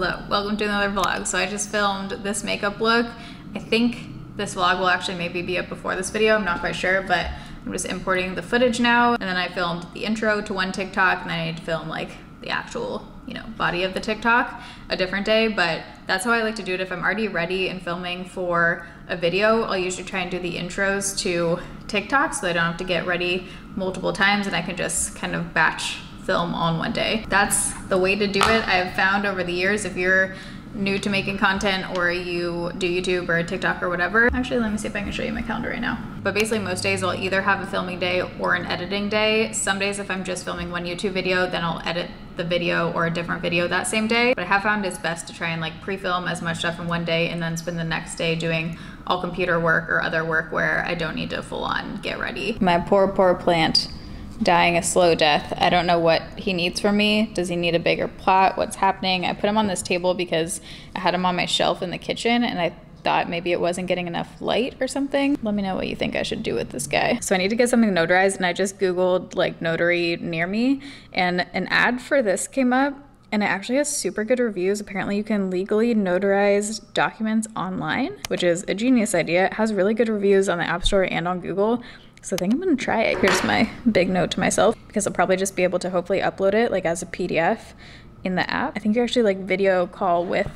Hello, welcome to another vlog. So I just filmed this makeup look. I think this vlog will actually maybe be up before this video, I'm not quite sure, but I'm just importing the footage now. And then I filmed the intro to one TikTok and then I need to film like the actual, you know, body of the TikTok a different day, but that's how I like to do it. If I'm already ready and filming for a video, I'll usually try and do the intros to TikTok so I don't have to get ready multiple times and I can just kind of batch film on one day. That's the way to do it. I've found over the years if you're new to making content or you do YouTube or TikTok or whatever. Actually, let me see if I can show you my calendar right now. But basically most days I'll either have a filming day or an editing day. Some days if I'm just filming one YouTube video, then I'll edit the video or a different video that same day. But I have found it's best to try and like pre-film as much stuff in one day and then spend the next day doing all computer work or other work where I don't need to full on get ready. My poor, poor plant dying a slow death. I don't know what he needs from me. Does he need a bigger plot? What's happening? I put him on this table because I had him on my shelf in the kitchen and I thought maybe it wasn't getting enough light or something. Let me know what you think I should do with this guy. So I need to get something notarized and I just Googled like notary near me and an ad for this came up and it actually has super good reviews. Apparently, you can legally notarize documents online, which is a genius idea. It has really good reviews on the App Store and on Google. So I think I'm gonna try it. Here's my big note to myself because I'll probably just be able to hopefully upload it like as a PDF in the app. I think you actually like video call with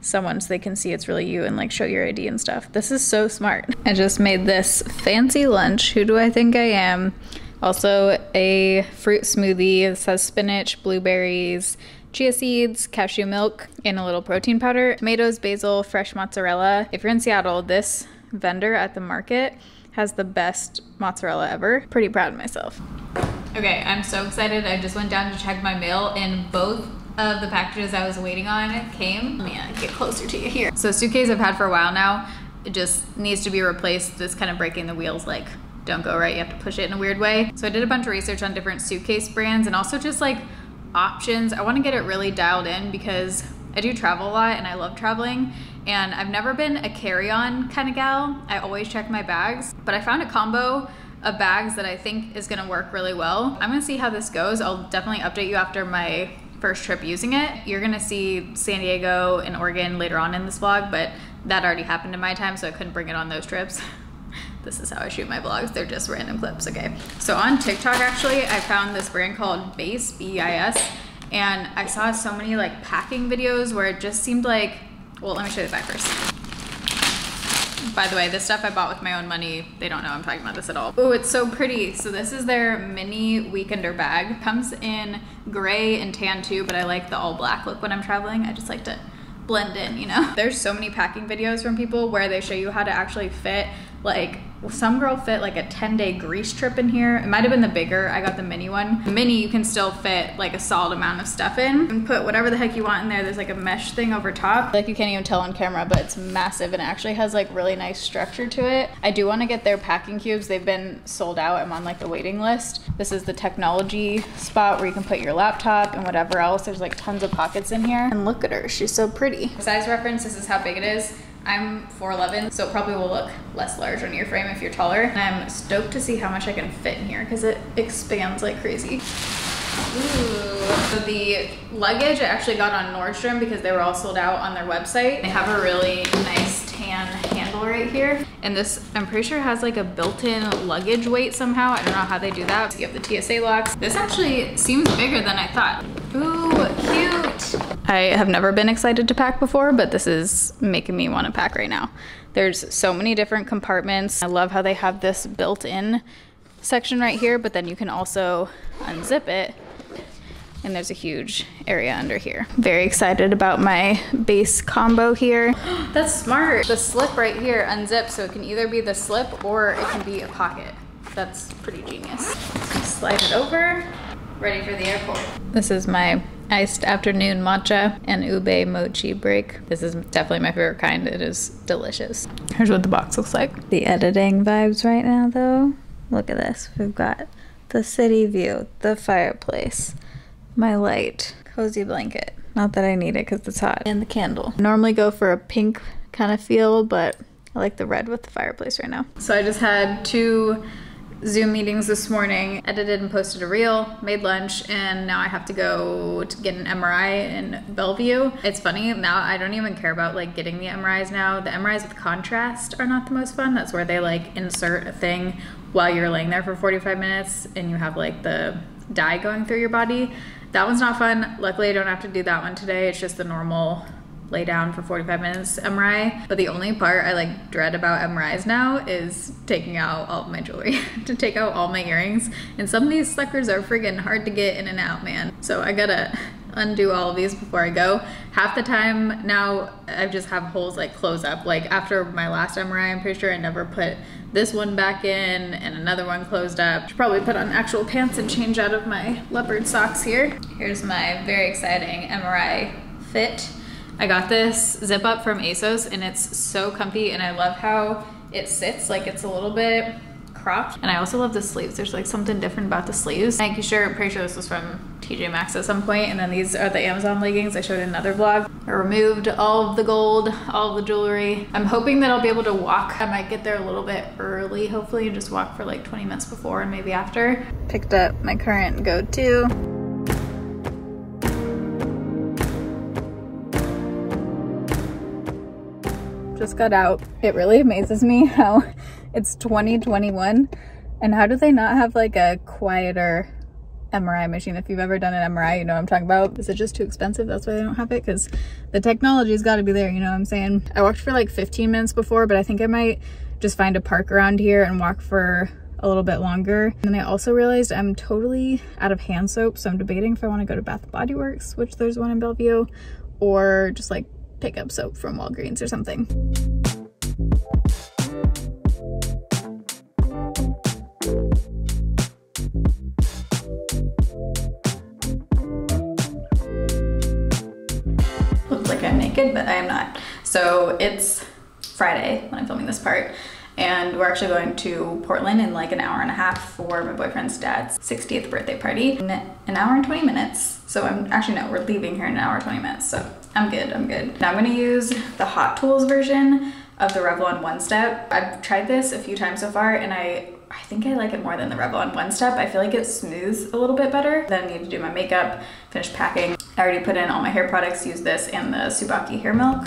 someone so they can see it's really you and like show your ID and stuff. This is so smart. I just made this fancy lunch. Who do I think I am? Also a fruit smoothie. This has spinach, blueberries, chia seeds, cashew milk, and a little protein powder, tomatoes, basil, fresh mozzarella. If you're in Seattle, this vendor at the market has the best mozzarella ever. Pretty proud of myself. Okay, I'm so excited. I just went down to check my mail and both of the packages I was waiting on came. Let me uh, get closer to you here. So suitcase I've had for a while now. It just needs to be replaced. It's kind of breaking the wheels like don't go right. You have to push it in a weird way. So I did a bunch of research on different suitcase brands and also just like options. I want to get it really dialed in because I do travel a lot and I love traveling and I've never been a carry-on kind of gal. I always check my bags, but I found a combo of bags that I think is gonna work really well. I'm gonna see how this goes. I'll definitely update you after my first trip using it. You're gonna see San Diego and Oregon later on in this vlog, but that already happened in my time, so I couldn't bring it on those trips. this is how I shoot my vlogs. They're just random clips, okay? So on TikTok, actually, I found this brand called Beis, B-I-S, and I saw so many like packing videos where it just seemed like, well, let me show you the back first. By the way, this stuff I bought with my own money. They don't know I'm talking about this at all. Oh, it's so pretty. So this is their mini weekender bag. Comes in gray and tan too, but I like the all black look when I'm traveling. I just like to blend in, you know? There's so many packing videos from people where they show you how to actually fit like some girl fit like a 10 day Greece trip in here. It might have been the bigger, I got the mini one. The mini, you can still fit like a solid amount of stuff in and put whatever the heck you want in there. There's like a mesh thing over top. Like you can't even tell on camera, but it's massive and it actually has like really nice structure to it. I do wanna get their packing cubes. They've been sold out. I'm on like the waiting list. This is the technology spot where you can put your laptop and whatever else. There's like tons of pockets in here. And look at her, she's so pretty. Size reference, this is how big it is. I'm 4'11", so it probably will look less large on your frame if you're taller. And I'm stoked to see how much I can fit in here because it expands like crazy. Ooh. So the luggage I actually got on Nordstrom because they were all sold out on their website. They have a really nice tan handle right here. And this, I'm pretty sure has like a built-in luggage weight somehow. I don't know how they do that. You have the TSA locks. This actually seems bigger than I thought. I have never been excited to pack before, but this is making me want to pack right now. There's so many different compartments. I love how they have this built-in section right here, but then you can also unzip it and there's a huge area under here. Very excited about my Beis combo here. That's smart. The slip right here unzips so it can either be the slip or it can be a pocket. That's pretty genius. Slide it over, ready for the airport. This is my iced afternoon matcha and ube mochi break. This is definitely my favorite kind. It is delicious. Here's what the box looks like. The editing vibes right now though. Look at this. We've got the city view, the fireplace, my light, cozy blanket. Not that I need it because it's hot. And the candle. Normally go for a pink kind of feel, but I like the red with the fireplace right now. So I just had two Zoom meetings this morning, edited and posted a reel, made lunch, and now I have to go to get an MRI in Bellevue. It's funny, now I don't even care about like getting the MRIs now. The MRIs with contrast are not the most fun. That's where they like insert a thing while you're laying there for 45 minutes and you have like the dye going through your body. That one's not fun. Luckily, I don't have to do that one today. It's just the normal lay down for 45 minutes MRI. But the only part I like dread about MRIs now is taking out all my jewelry, to take out all my earrings. And some of these suckers are friggin' hard to get in and out, man. So I gotta undo all of these before I go. Half the time now I just have holes like close up. Like after my last MRI, I'm pretty sure I never put this one back in and another one closed up. Should probably put on actual pants and change out of my leopard socks here. Here's my very exciting MRI fit. I got this zip up from ASOS and it's so comfy and I love how it sits like it's a little bit cropped. And I also love the sleeves. There's like something different about the sleeves. Thank sure, I'm pretty sure this was from TJ Maxx at some point. And then these are the Amazon leggings I showed in another vlog. I removed all of the gold, all of the jewelry. I'm hoping that I'll be able to walk. I might get there a little bit early, hopefully, and just walk for like 20 minutes before and maybe after. Picked up my current go-to. Just got out. It really amazes me how it's 2021 and how do they not have like a quieter MRI machine? If you've ever done an MRI, you know what I'm talking about. Is it just too expensive? That's why they don't have it? Because the technology's got to be there, you know what I'm saying? I walked for like 15 minutes before, but I think I might just find a park around here and walk for a little bit longer. And I also realized I'm totally out of hand soap, so I'm debating if I want to go to Bath Body Works, which there's one in Bellevue, or just like pick up soap from Walgreens or something. Looks like I'm naked, but I am not. So it's Friday when I'm filming this part and we're actually going to Portland in like an hour and a half for my boyfriend's dad's 60th birthday party in an hour and 20 minutes. So I'm actually no, we're leaving here in an hour 20 minutes. So I'm good, I'm good. Now I'm gonna use the Hot Tools version of the Revlon One Step. I've tried this a few times so far and I I think I like it more than the Revlon One Step. I feel like it smooths a little bit better. Then I need to do my makeup, finish packing. I already put in all my hair products, use this and the Tsubaki hair milk.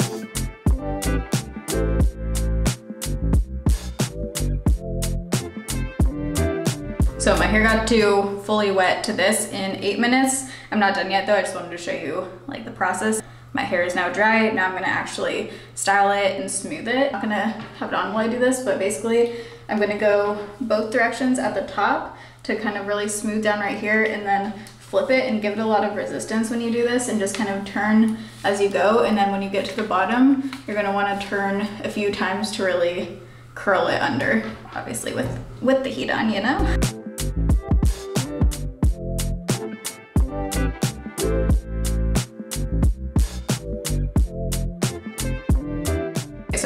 So my hair got to fully wet to this in eight minutes. I'm not done yet though, I just wanted to show you like the process. My hair is now dry. Now I'm gonna actually style it and smooth it. I'm not gonna have it on while I do this, but basically I'm gonna go both directions at the top to kind of really smooth down right here and then flip it and give it a lot of resistance when you do this and just kind of turn as you go. And then when you get to the bottom, you're gonna wanna turn a few times to really curl it under, obviously with, with the heat on, you know?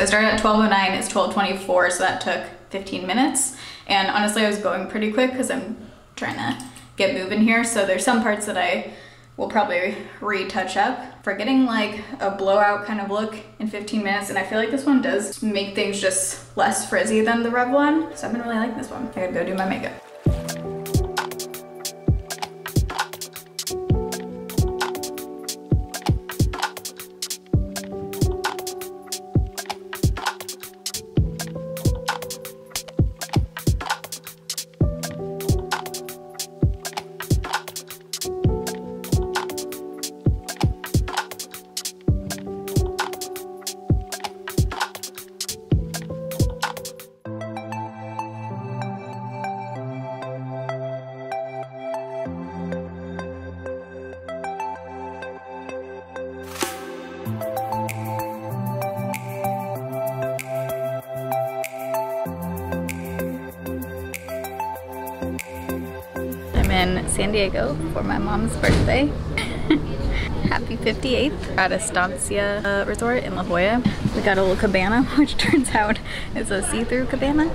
Started at 12.09, it's 12.24, so that took 15 minutes. And honestly, I was going pretty quick because I'm trying to get moving here. So there's some parts that I will probably retouch up for getting like a blowout kind of look in 15 minutes. And I feel like this one does make things just less frizzy than the Revlon. So I've been really liking this one. I gotta go do my makeup. In San Diego for my mom's birthday. Happy 58th at Estancia uh, Resort in La Jolla. We got a little cabana, which turns out is a see-through cabana.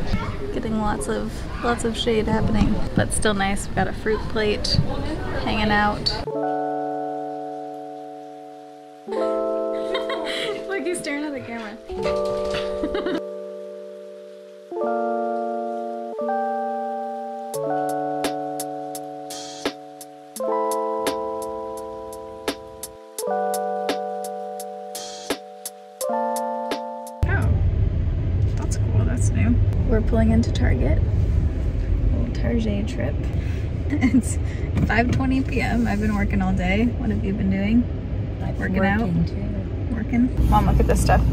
Getting lots of lots of shade happening, but still nice. We got a fruit plate hanging out. Pulling into Target. A little Target trip. It's 5.20 p.m. I've been working all day. What have you been doing? Like Working working out? Too. Working? Mom, look at this stuff.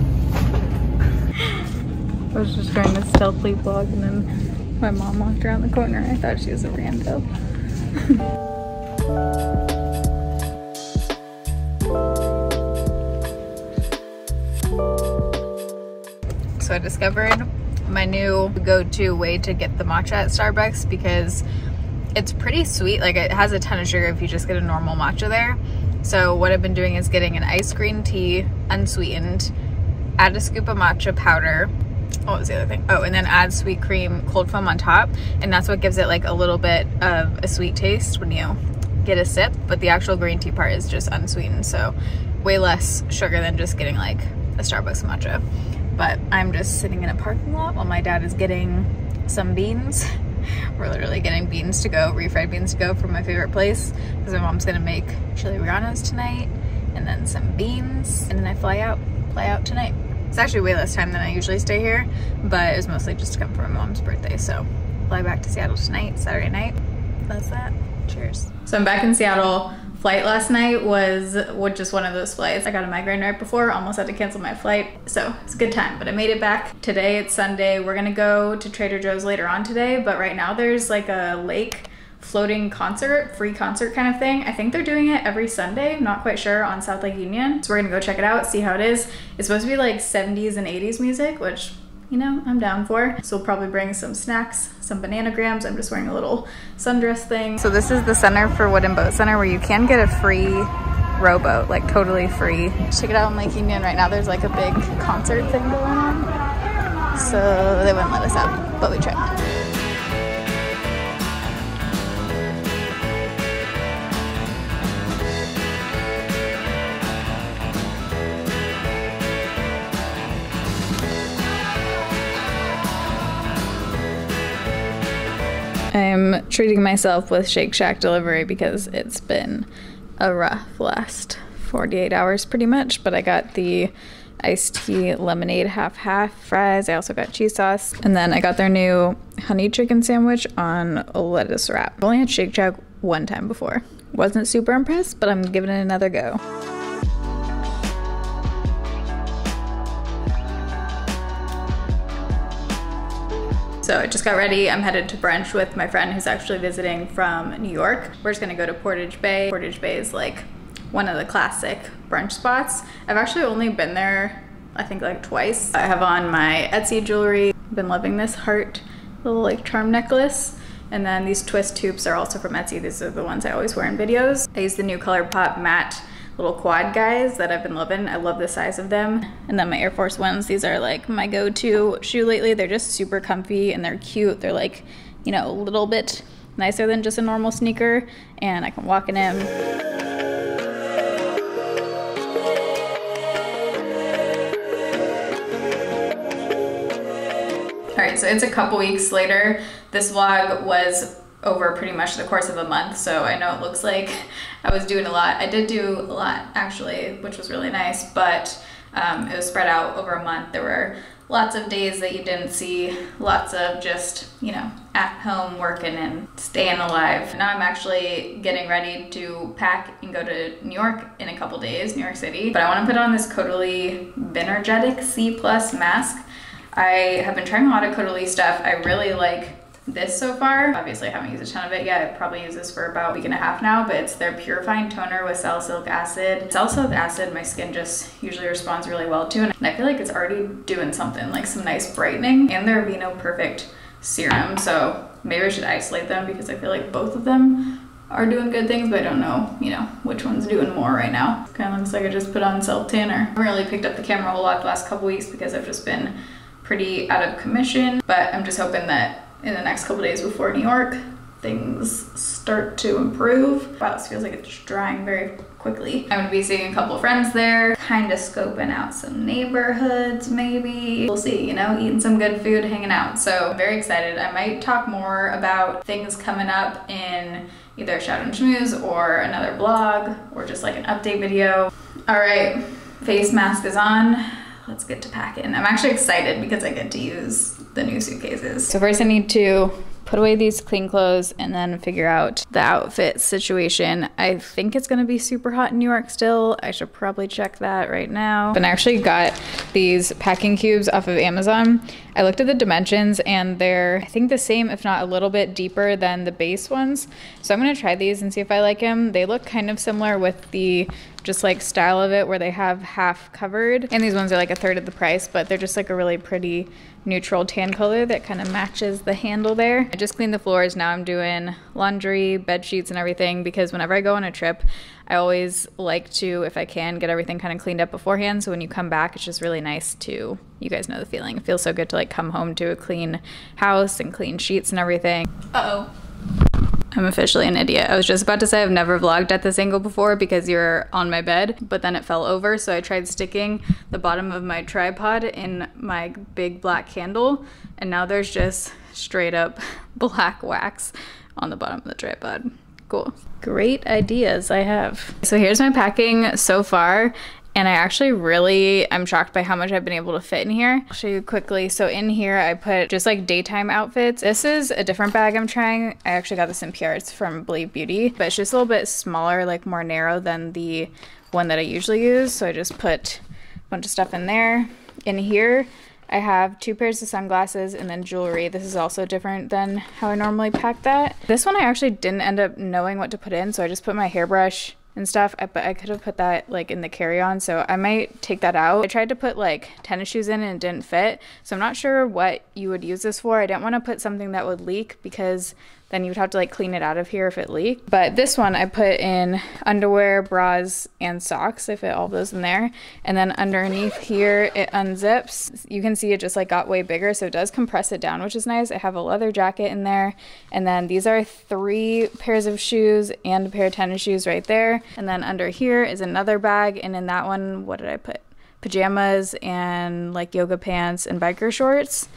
I was just trying to stealthily vlog and then my mom walked around the corner. I thought she was a rando. so I discovered my new go-to way to get the matcha at Starbucks because it's pretty sweet. Like it has a ton of sugar if you just get a normal matcha there. So what I've been doing is getting an iced green tea, unsweetened, add a scoop of matcha powder. What was the other thing? Oh, and then add sweet cream, cold foam on top. And that's what gives it like a little bit of a sweet taste when you get a sip. But the actual green tea part is just unsweetened. So way less sugar than just getting like a Starbucks matcha. But I'm just sitting in a parking lot while my dad is getting some beans. We're literally getting beans to go, refried beans to go from my favorite place because my mom's gonna make chili rellenos tonight and then some beans and then I fly out, fly out tonight. It's actually way less time than I usually stay here, but it was mostly just to come for my mom's birthday. So fly back to Seattle tonight, Saturday night. That's that. Cheers. So I'm back in Seattle. Flight last night was was just one of those flights. I got a migraine right before, almost had to cancel my flight. So it's a good time, but I made it back. Today it's Sunday. We're gonna go to Trader Joe's later on today, but right now there's like a lake floating concert, free concert kind of thing. I think they're doing it every Sunday, I'm not quite sure, on South Lake Union. So we're gonna go check it out, see how it is. It's supposed to be like 70s and 80s music, which you know, I'm down for. So we'll probably bring some snacks, some bananagrams. I'm just wearing a little sundress thing. So this is the Center for Wooden Boat Center where you can get a free rowboat, like totally free. Check it out on Lake Union right now. There's like a big concert thing going on. So they wouldn't let us out, but we tried. Treating myself with Shake Shack delivery because it's been a rough last 48 hours pretty much. But I got the iced tea lemonade half half fries. I also got cheese sauce. And then I got their new honey chicken sandwich on a lettuce wrap. I've only had Shake Shack one time before. Wasn't super impressed, but I'm giving it another go. So I just got ready. I'm headed to brunch with my friend who's actually visiting from New York. We're just gonna go to Portage Bay. Portage Bay is like one of the classic brunch spots. I've actually only been there, I think like twice. I have on my Etsy jewelry. I've been loving this heart little like charm necklace. And then these twist tubes are also from Etsy. These are the ones I always wear in videos. I use the new ColourPop matte little quad guys that I've been loving. I love the size of them. And then my Air Force Ones, these are like my go-to shoe lately. They're just super comfy and they're cute. They're like, you know, a little bit nicer than just a normal sneaker and I can walk in them. All right, so it's a couple weeks later. This vlog was over pretty much the course of a month, so I know it looks like I was doing a lot. I did do a lot actually, which was really nice, but um, it was spread out over a month. There were lots of days that you didn't see, lots of just, you know, at home working and staying alive. Now I'm actually getting ready to pack and go to New York in a couple days, New York City. But I want to put on this Caudalie Vinergetic C Plus mask. I have been trying a lot of Caudalie stuff. I really like this so far. Obviously I haven't used a ton of it yet. I probably used this for about a week and a half now, but it's their purifying toner with salicylic acid. Salicylic acid my skin just usually responds really well to and I feel like it's already doing something like some nice brightening and their Vino Perfect serum. So maybe I should isolate them because I feel like both of them are doing good things, but I don't know, you know, which one's doing more right now. Kind of looks like I just put on self tanner. I haven't really picked up the camera a whole lot the last couple weeks because I've just been pretty out of commission, but I'm just hoping that in the next couple days before New York, things start to improve. Wow, this feels like it's drying very quickly. I'm gonna be seeing a couple friends there, kind of scoping out some neighborhoods maybe. We'll see, you know, eating some good food, hanging out. So very excited. I might talk more about things coming up in either Shout and Schmooze or another vlog or just like an update video. All right, face mask is on. Let's get to packing. I'm actually excited because I get to use the new suitcases. So first I need to put away these clean clothes and then figure out the outfit situation. I think it's gonna be super hot in New York still. I should probably check that right now. And I actually got these packing cubes off of Amazon. I looked at the dimensions and they're, I think the same, if not a little bit deeper than the Beis ones. So I'm gonna try these and see if I like them. They look kind of similar with the just like style of it where they have half covered. And these ones are like a third of the price, but they're just like a really pretty neutral tan color that kind of matches the handle there. I just cleaned the floors. Now I'm doing laundry, bed sheets and everything because whenever I go on a trip, I always like to, if I can, get everything kind of cleaned up beforehand. So when you come back, it's just really nice to, you guys know the feeling. It feels so good to like come home to a clean house and clean sheets and everything. Uh-oh. I'm officially an idiot. I was just about to say I've never vlogged at this angle before because you're on my bed, but then it fell over. So I tried sticking the bottom of my tripod in my big black candle. And now there's just straight up black wax on the bottom of the tripod. Cool. Great ideas I have. So here's my packing so far. And I actually really, I'm shocked by how much I've been able to fit in here. I'll show you quickly. So in here, I put just like daytime outfits. This is a different bag I'm trying. I actually got this in PR. It's from Believe Beauty, but it's just a little bit smaller, like more narrow than the one that I usually use. So I just put a bunch of stuff in there. In here, I have two pairs of sunglasses and then jewelry. This is also different than how I normally pack that. This one I actually didn't end up knowing what to put in, so I just put my hairbrush and stuff, but I could have put that like in the carry-on, so I might take that out. I tried to put like tennis shoes in and it didn't fit, so I'm not sure what you would use this for. I didn't want to put something that would leak because then you would have to like clean it out of here if it leaked. But this one I put in underwear, bras, and socks. I fit all those in there. And then underneath here, it unzips. You can see it just like got way bigger. So it does compress it down, which is nice. I have a leather jacket in there. And then these are three pairs of shoes and a pair of tennis shoes right there. And then under here is another bag. And in that one, what did I put? Pajamas and like yoga pants and biker shorts.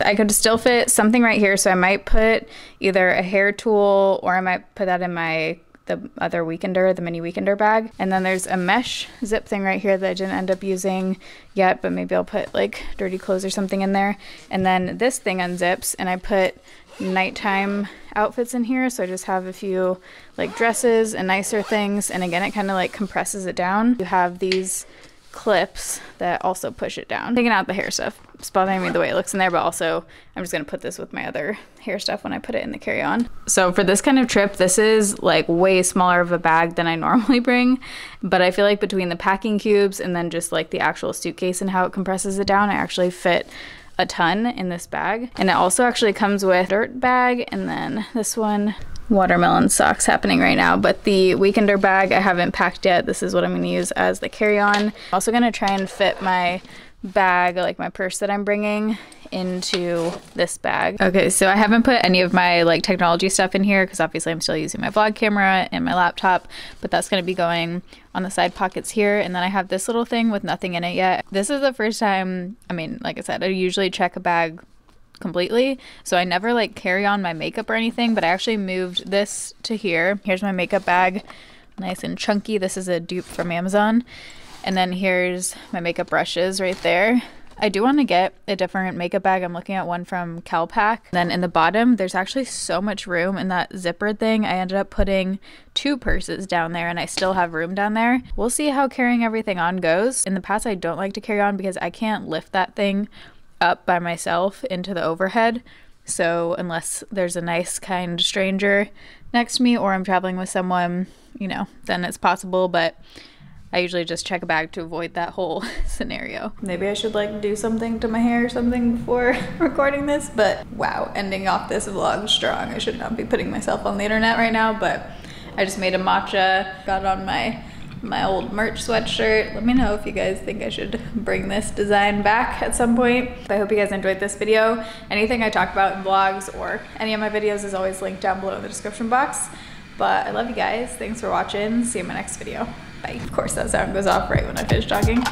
I could still fit something right here, so I might put either a hair tool or I might put that in my the other weekender, the mini weekender bag. And then there's a mesh zip thing right here that I didn't end up using yet, but maybe I'll put like dirty clothes or something in there. And then this thing unzips and I put nighttime outfits in here. So I just have a few like dresses and nicer things. And again, it kind of like compresses it down. You have these clips that also push it down. Taking out the hair stuff. It's bothering me the way it looks in there, but also I'm just gonna put this with my other hair stuff when I put it in the carry-on. So for this kind of trip, this is like way smaller of a bag than I normally bring, but I feel like between the packing cubes and then just like the actual suitcase and how it compresses it down, I actually fit a ton in this bag. And it also actually comes with dirt bag and then this one watermelon socks happening right now but the weekender bag I haven't packed yet. This is what I'm going to use as the carry-on. Also going to try and fit my bag like my purse that I'm bringing into this bag. Okay so I haven't put any of my like technology stuff in here because obviously I'm still using my vlog camera and my laptop but that's going to be going on the side pockets here. And then I have this little thing with nothing in it yet. This is the first time I mean like I said I usually check a bag completely. So I never like carry on my makeup or anything, but I actually moved this to here. Here's my makeup bag, nice and chunky. This is a dupe from Amazon. And then here's my makeup brushes right there. I do want to get a different makeup bag. I'm looking at one from Calpak. Then in the bottom, there's actually so much room in that zipper thing. I ended up putting two purses down there and I still have room down there. We'll see how carrying everything on goes. In the past, I don't like to carry on because I can't lift that thing up by myself into the overhead. So, unless there's a nice, kind stranger next to me or I'm traveling with someone, you know, then it's possible. But I usually just check a bag to avoid that whole scenario. Maybe I should like do something to my hair or something before recording this. But wow, ending off this vlog strong. I should not be putting myself on the internet right now, but I just made a matcha, got on my my old merch sweatshirt. Let me know if you guys think I should bring this design back at some point. I hope you guys enjoyed this video. Anything I talk about in vlogs or any of my videos is always linked down below in the description box. But I love you guys. Thanks for watching. See you in my next video. Bye. Of course that sound goes off right when I finish talking.